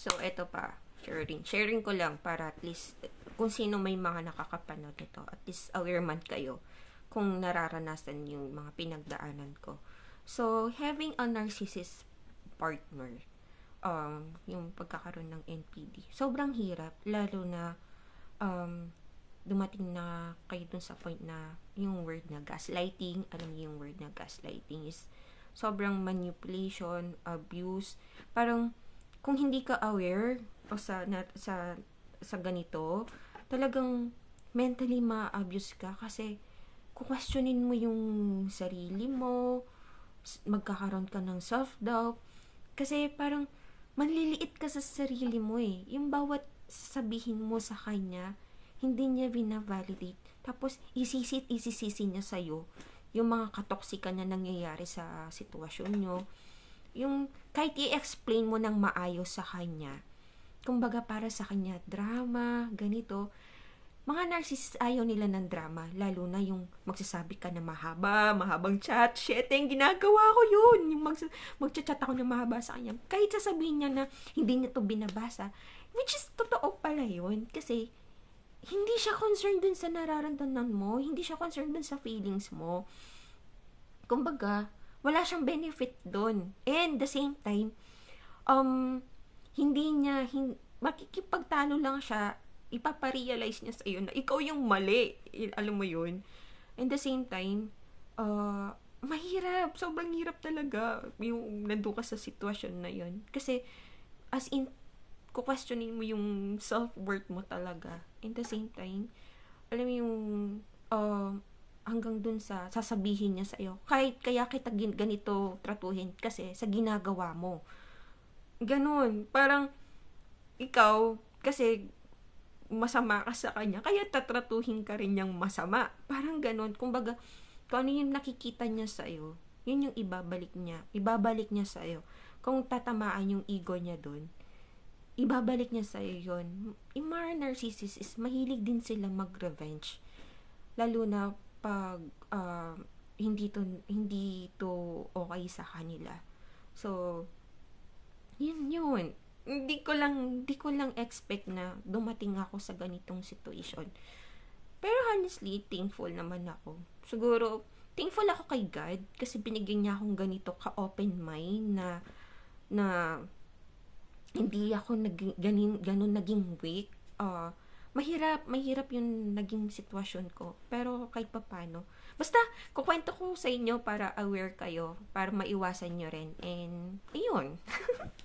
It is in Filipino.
So, eto pa, sharing. Sharing ko lang para at least, kung sino may mga nakakapanood nito, at least aware man kayo kung nararanasan yung mga pinagdaanan ko. So, having a narcissist partner, um, yung pagkakaroon ng NPD, sobrang hirap, lalo na, um, dumating na kayo dun sa point na yung word na gaslighting, alam niyo yung word na gaslighting is sobrang manipulation, abuse, parang kung hindi ka aware o sa na, sa sa ganito, talagang mentally ma-abuse ka kasi kukwestiyonin mo yung sarili mo, magkakaroon ka ng self-doubt, kasi parang manliliit ka sa sarili mo eh. Yung bawat sabihin mo sa kanya, hindi niya binavalidate. Tapos, isisit, isisisi niya sa'yo yung mga katoksika na nangyayari sa sitwasyon nyo. Yung, kahit i-explain mo ng maayos sa kanya, kumbaga para sa kanya, drama, ganito, mga narcissist ayaw nila ng drama, lalo na yung magsasabi ka na mahaba, mahabang chat, shit, yung ginagawa ko yun, yung mag, magchat-chat ako ng mahaba sa kanya, kahit sasabihin niya na hindi niya to binabasa, which is totoo pala yun, kasi hindi siya concerned dun sa nararamdaman mo, hindi siya concerned dun sa feelings mo. Kumbaga, wala siyang benefit dun. And the same time, um, hindi niya, hin- makikipagtalo lang siya, ipaparealize niya sa iyo na ikaw yung mali. Alam mo yun? And the same time, uh, mahirap, sobrang hirap talaga yung nandun ka sa sitwasyon na yun. Kasi, as in, kukwestionin mo yung self-worth mo talaga. In the same time, alam mo yung uh, hanggang dun sa sasabihin niya sa iyo. Kahit kaya kita ganito tratuhin kasi sa ginagawa mo. Ganon. Parang ikaw, kasi masama ka sa kanya, kaya tatratuhin ka rin niyang masama. Parang ganon. Kumbaga, kung ano yung nakikita niya sa iyo, yun yung ibabalik niya. Ibabalik niya sa iyo. Kung tatamaan yung ego niya doon, ibabalik niya sa iyo yun. Yung mga narcissist is mahilig din sila mag-revenge. Lalo na pag uh, hindi to hindi to okay sa kanila. So yun yun. Hindi ko lang hindi ko lang expect na dumating ako sa ganitong situation. Pero honestly, thankful naman ako. Siguro thankful ako kay God kasi binigyan niya akong ganito ka-open mind na na hindi ako nag, ganin, ganun naging weak. Uh, mahirap, mahirap yung naging sitwasyon ko. Pero kahit pa paano. Basta, kukwento ko sa inyo para aware kayo, para maiwasan nyo rin. And, ayun.